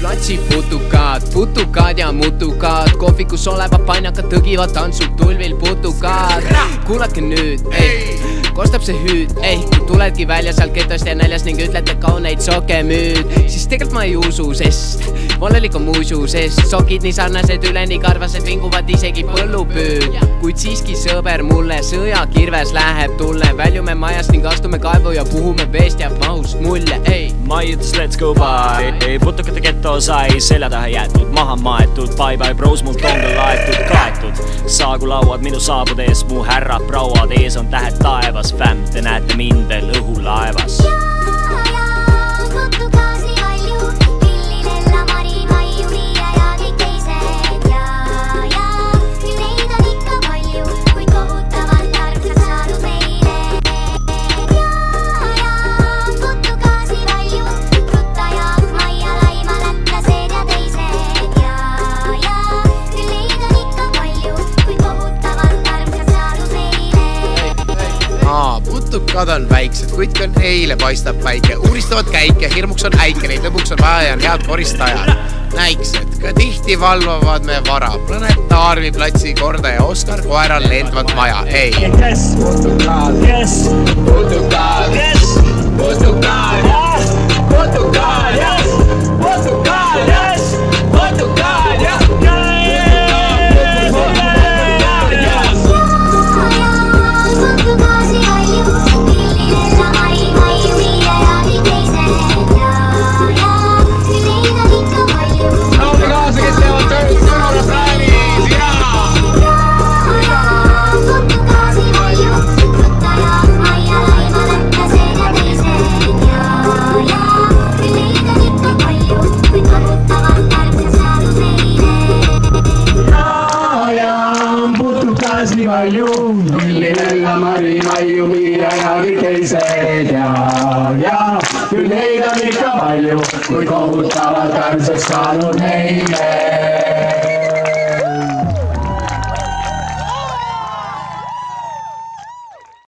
platsi putukad, ja mutukad, kohvikus olevad pannakad tõgivad tantsud tulvil putukad. kuulake nüüd, ei kostab see hüüd, ei, kui tuledki välja sealt getost ja näljast ning ütlete kauneid soke müüd, siis tegelikult ma ei usu, sest vallelik on muusu, sest sokid nii sarnased üleni karvased vinguvad isegi põllupüüd. kuid siiski sõber mulle sõjakirves läheb tulle, väljume majast ning astume kaevu ja puhume veest jääb mahus mulje, ei. Mai ütles let's go bye, putukate geto sai selja taha jäetud, maha maetud, bye bye bros, mul tonga laetud, kaetud. saagulauad minu saabudes, mu härrad prouad, ees on tähed taevas, te näete mind veel õhulaevas. putukad on väiksed, kuid ka neile paistab päike, uuristavad käike, hirmuks on äike, neid lõbuks on vaja ja on head koristajad. näiksed, ka tihti valvavad me vara, planetaariumi platsi kordaja Oskar koeral lendvat maja, ei. kes? putukad, palju, millele Mari, Maiu, Miia ja kõik teised ja, ja küll neid on ikka palju, kui kohutavalt armsaks saanud neile.